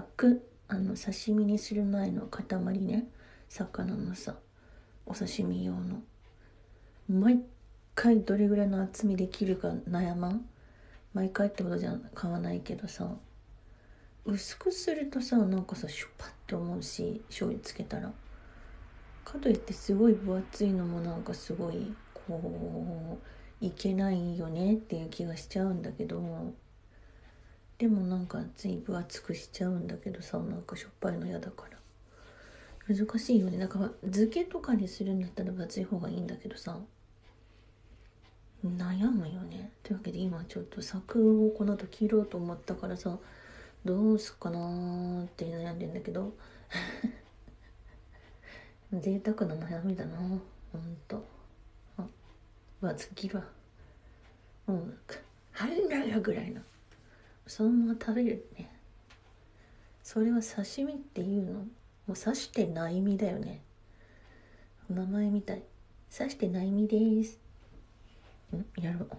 くあの刺身にする前の塊ね。魚のさお刺身用の。毎回どれぐらいの厚みで切るか悩まん？毎回ってことじゃ買わないけどさ。薄くするとさなんかさシュパって思うし醤油つけたら。かといってすごい分厚いのもなんかすごいこういけないよねっていう気がしちゃうんだけど。でもなんかつい分厚くしちゃうんだけどさなんかしょっぱいの嫌だから。難しいよね。だから漬けとかにするんだったら分厚い方がいいんだけどさ悩むよね。というわけで今ちょっと柵をこの後切ろうと思ったからさどうすっかなーって悩んでんだけど。贅沢な悩みだなほんと。あ分厚く切るわもう入んなよぐらいの。そのまま食べるね。それは刺身っていうの？もう刺してない身だよね。名前みたい。刺してない身です。ん？やろう。